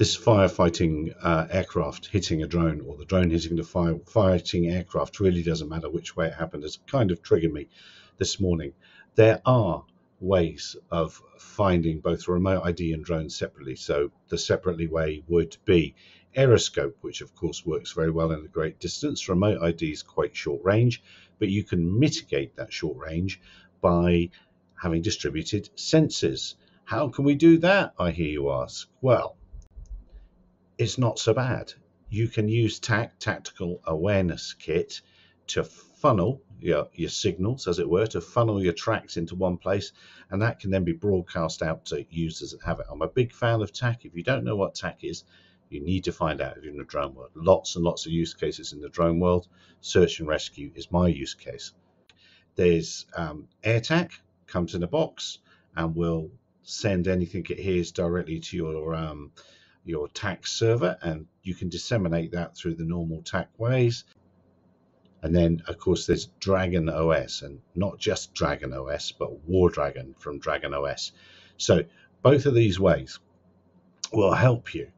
this firefighting uh, aircraft hitting a drone or the drone hitting the fire fighting aircraft really doesn't matter which way it happened has kind of triggered me this morning. There are ways of finding both remote ID and drones separately. So the separately way would be Aeroscope, which of course works very well in a great distance. Remote ID is quite short range, but you can mitigate that short range by having distributed sensors. How can we do that? I hear you ask. Well, it's not so bad. You can use TAK, Tactical Awareness Kit, to funnel your, your signals, as it were, to funnel your tracks into one place, and that can then be broadcast out to users that have it. I'm a big fan of TAK. If you don't know what TAK is, you need to find out if you're in the drone world. Lots and lots of use cases in the drone world. Search and rescue is my use case. There's um, AirTAC, comes in a box, and will send anything it hears directly to your um, your TAK server, and you can disseminate that through the normal TAK ways. And then, of course, there's Dragon OS, and not just Dragon OS, but War Dragon from Dragon OS. So both of these ways will help you